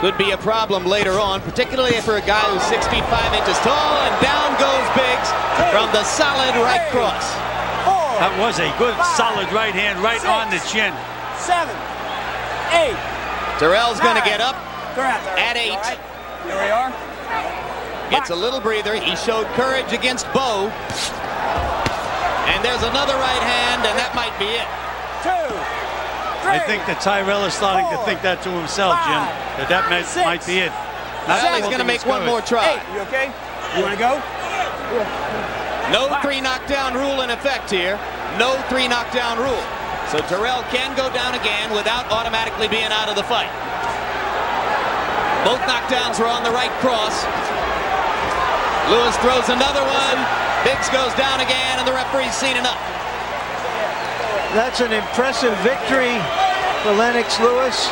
could be a problem later on, particularly for a guy who's 6 feet 5 inches tall, and down goes Biggs from the solid right cross. That was a good, solid right hand right on the chin. Seven, eight. Tyrell's going to get up They're out there. at 8. All right. Here we are. Gets a little breather. He showed courage against Bowe. And there's another right hand, and that might be it. Two, three. I think that Tyrell is starting to think that to himself, Jim. That that might, Six. might be it. Not Well, he's going to make one more try. Eight. You okay? You want to go? No three knockdown rule in effect here. No three knockdown rule. So Tyrell can go down again without automatically being out of the fight. Both knockdowns were on the right cross. Lewis throws another one. Biggs goes down again, and the referee's seen enough. That's an impressive victory for Lennox Lewis.